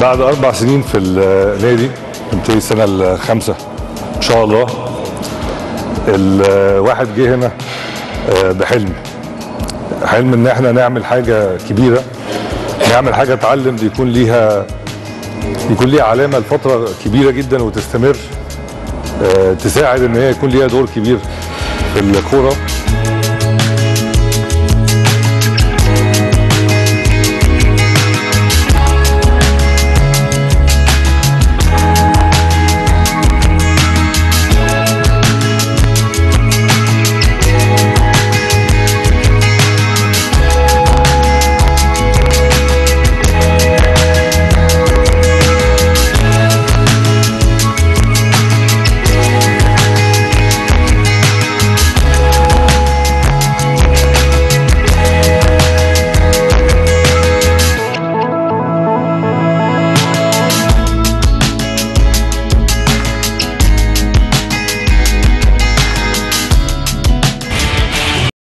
بعد أربع سنين في النادي انتهي السنة الخامسة. إن شاء الله. الواحد جه هنا آه، بحلم. حلم إن إحنا نعمل حاجة كبيرة نعمل حاجة اتعلم يكون ليها يكون ليها علامة لفترة كبيرة جدا وتستمر آه، تساعد إن هي يكون ليها دور كبير في الكورة.